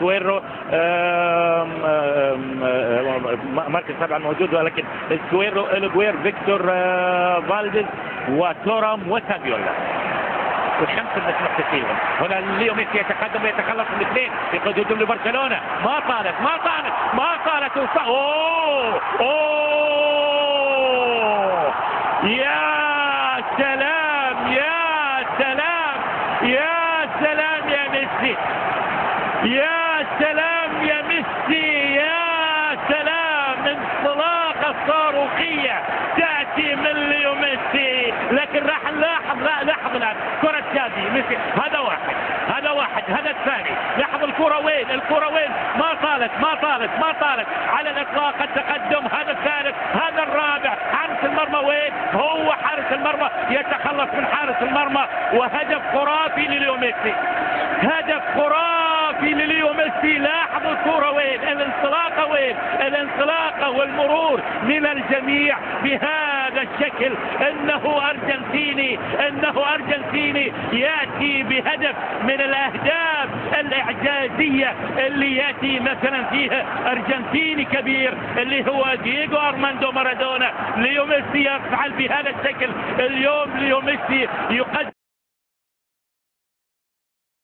سكويرو مركز سبعة موجود ولكن سكويرو الجوير فيكتور فالديز وتورام وسابيولا والشمس المتمسكين هنا ليو ميسي يتقدم ويتخلص من الاثنين في حدود لبرشلونة. ما طالت ما طالت ما طالت أوه أوه! يا سلام يا سلام يا سلام يا ميسي! يا سلام يا ميسي يا سلام انطلاقة صاروخية تأتي من ليو ميسي. لكن راح نلاحظ لا لاحظ الآن كرة شادي ميسي هذا واحد هذا واحد هذا الثاني. لاحظ الكرة وين؟ الكرة وين؟ ما طالت ما طالت ما طالت. على الإطلاق التقدم هذا الثالث هذا الرابع. حارس المرمى وين؟ هو حارس المرمى. يتخلص من حارس المرمى وهدف خرافي لليو ميسي. هدف خرافي. لليو ميسي لاحظ الكرة وين؟ الانطلاقة وين؟ الانطلاقة والمرور من الجميع بهذا الشكل. إنه أرجنتيني إنه أرجنتيني يأتي بهدف من الأهداف الإعجازية اللي يأتي مثلا فيها أرجنتيني كبير اللي هو دييغو أرماندو مارادونا. ليو ميسي يفعل بهذا الشكل. اليوم ليو ميسي يقدم